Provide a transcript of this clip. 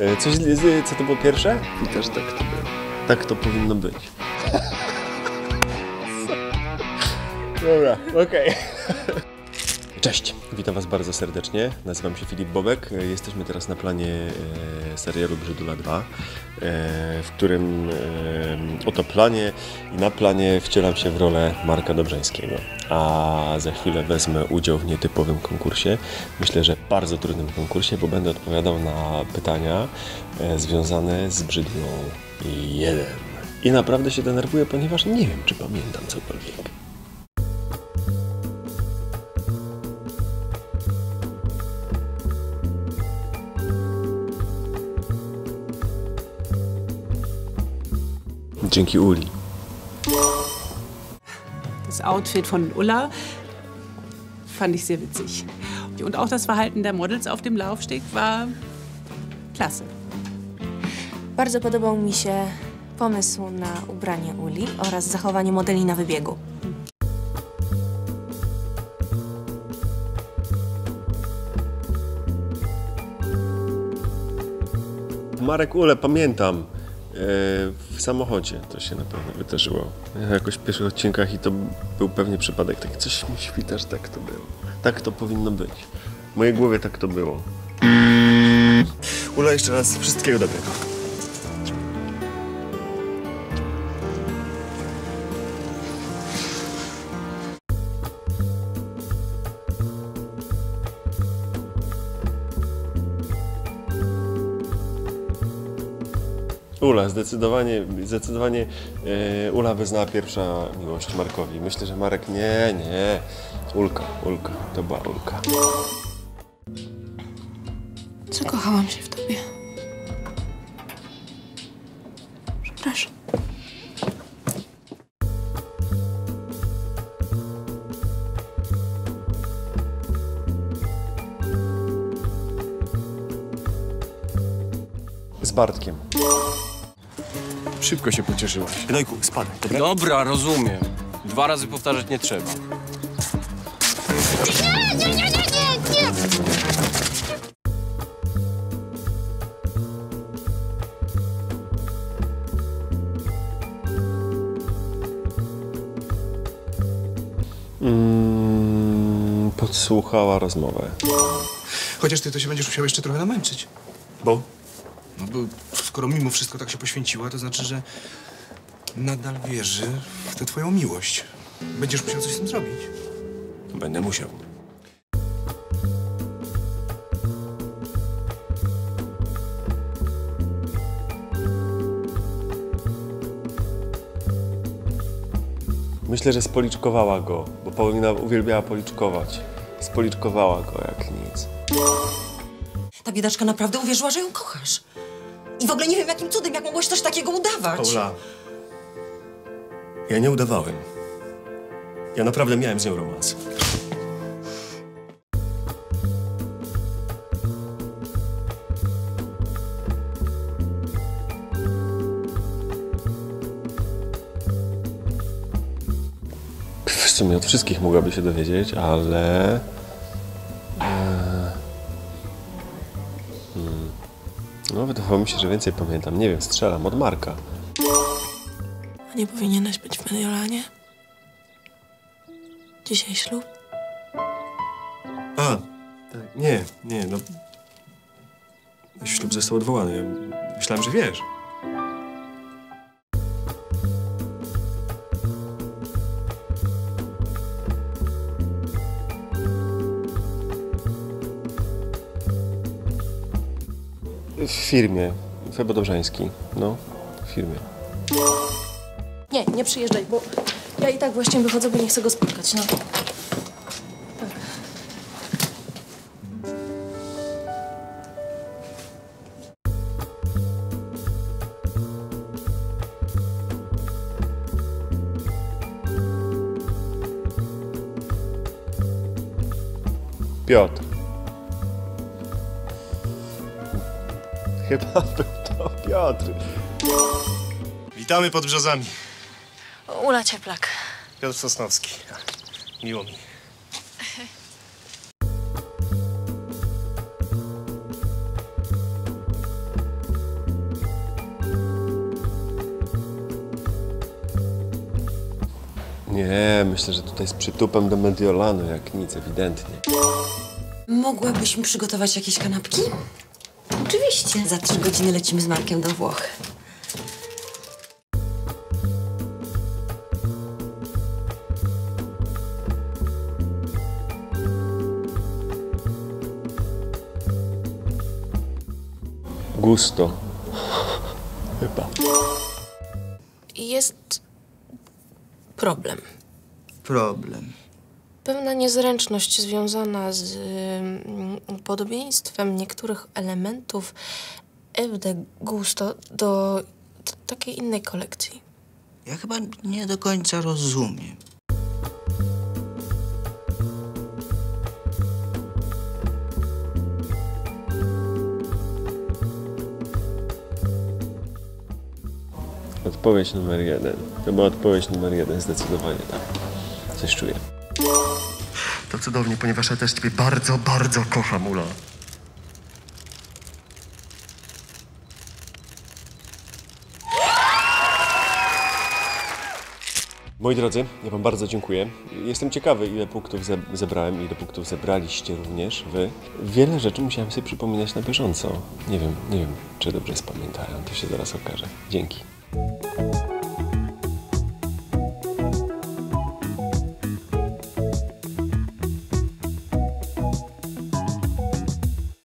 E, Coś, co to było pierwsze? I też tak to było. Tak to powinno być. Dobra, okej. Cześć, witam Was bardzo serdecznie. Nazywam się Filip Bobek. Jesteśmy teraz na planie e, serialu Brzydula 2, e, w którym e, oto planie i na planie wcielam się w rolę Marka Dobrzeńskiego. A za chwilę wezmę udział w nietypowym konkursie. Myślę, że bardzo trudnym konkursie, bo będę odpowiadał na pytania związane z Brzydlą 1. I naprawdę się denerwuję, ponieważ nie wiem, czy pamiętam cokolwiek. Dzięki Uli. Das Outfit von Ulla fand ich sehr witzig. Und auch das Verhalten der Models auf dem Laufsteg war klasse. Bardzo podobał mi się pomysł na ubranie Uli oraz zachowanie modeli na wybiegu. Marek Ule, pamiętam. W samochodzie to się na pewno wydarzyło. Ja jakoś w pierwszych odcinkach i to był pewnie przypadek. Taki coś mi świta, że tak to było. Tak to powinno być. W mojej głowie tak to było. Ula, jeszcze raz wszystkiego dobrego. Ula, zdecydowanie, zdecydowanie e, Ula wyznała pierwsza miłość Markowi. Myślę, że Marek nie, nie. Ulka, Ulka, to była Ulka. Zakochałam się w tobie. Przepraszam. Z Bartkiem. Szybko się pocieszyłaś. Gnojku, spadaj, dobra? Dobra, rozumiem. Dwa razy powtarzać nie trzeba. Mm, podsłuchała rozmowę. Chociaż ty to się będziesz musiał jeszcze trochę namęczyć. Bo? No bo skoro mimo wszystko tak się poświęciła, to znaczy, że nadal wierzy w tę twoją miłość. Będziesz musiał coś z tym zrobić. Będę musiał. Myślę, że spoliczkowała go, bo Paulina uwielbiała policzkować. Spoliczkowała go jak nic. Ta biedaczka naprawdę uwierzyła, że ją kochasz. I w ogóle nie wiem, jakim cudem, jak mogłeś coś takiego udawać. Paula, ja nie udawałem. Ja naprawdę miałem z nią romans. W sumie od wszystkich mogłaby się dowiedzieć, ale... mi się, że więcej pamiętam. Nie wiem, strzelam od Marka. A nie powinieneś być w Mediolanie? Dzisiaj ślub? A, tak. Nie, nie, no. Ślub został odwołany. Ja myślałem, że wiesz. W firmie. Febo Dobrzański. No, w firmie. Nie, nie przyjeżdżaj, bo ja i tak właśnie wychodzę, bo nie chcę go spotkać, no. Piotr. nie Paweł, to Piotr. Witamy pod brzozami. Ula Cieplak. Piotr Sosnowski. Miło mi. Nie, myślę, że tutaj z przytupem do Mediolanu, jak nic, ewidentnie. Mogłabyś mi przygotować jakieś kanapki? Oczywiście. Za trzy godziny lecimy z Markiem do Włoch. Gusto. Chyba. Jest problem. Problem. Pewna niezręczność związana z podobieństwem niektórych elementów Ew de Gusto do t- takiej innej kolekcji. Ja chyba nie do końca rozumiem. Odpowiedź numer jeden. Chyba odpowiedź numer jeden, zdecydowanie tak. Coś czuję. Cudownie, ponieważ ja też ciebie bardzo, bardzo kocham, Ula. Moi drodzy, ja Wam bardzo dziękuję. Jestem ciekawy, ile punktów ze- zebrałem, ile punktów zebraliście również Wy. Wiele rzeczy musiałem sobie przypominać na bieżąco. Nie wiem, nie wiem, czy dobrze spamiętałem. To się zaraz okaże. Dzięki.